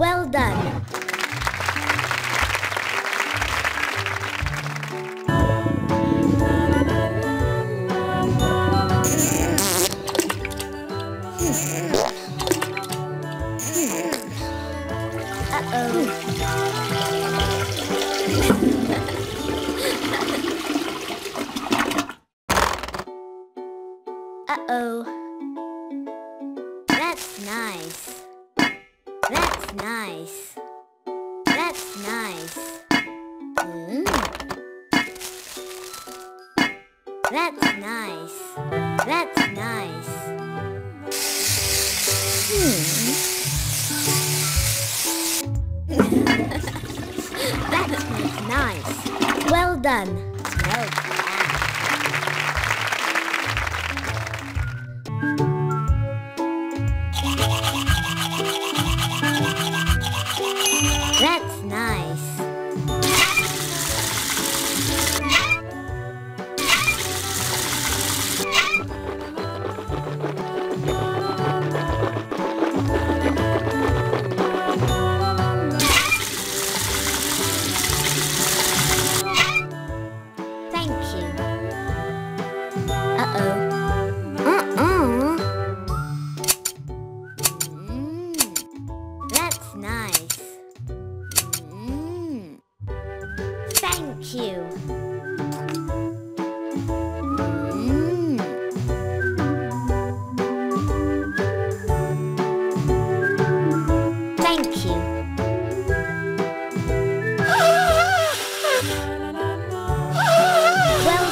Well done. Uh-oh. Nice. That's nice. Mm. That's nice. That's nice. Hmm. That's nice. Well done. Well done. Thank you. Well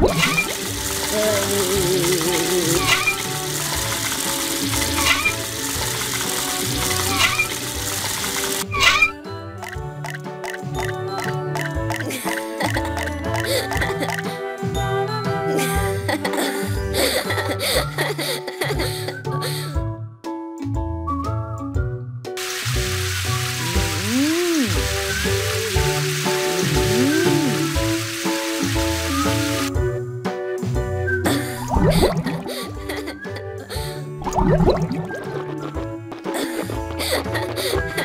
done. Well done. Uh-oh.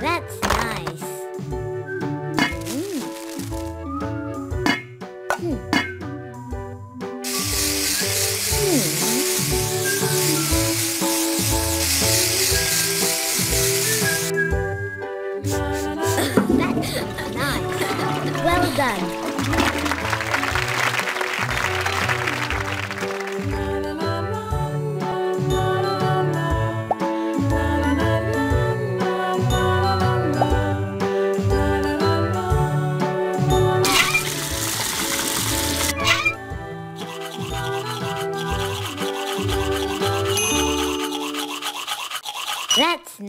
That's nice. Mm. Mm. That's. Mm. Hmm. Hmm. That's nice. Well done.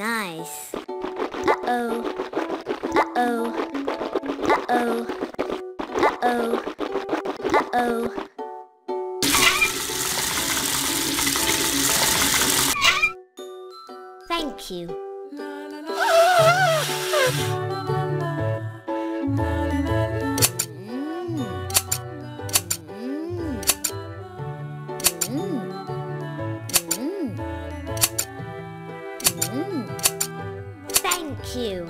Nice. Uh-oh. Uh-oh. Uh-oh. Uh-oh. Uh-oh. Thank you. Ah! Thank you.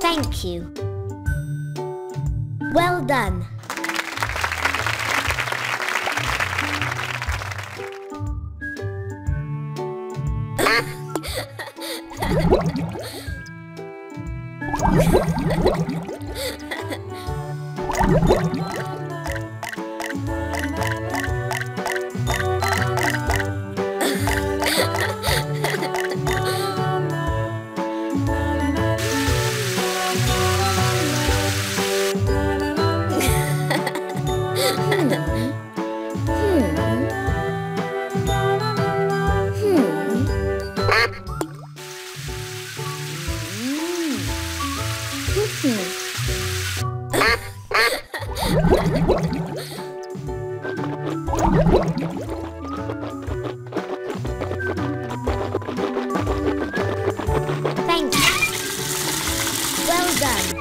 Thank you. Well done. done.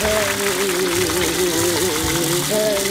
Very, very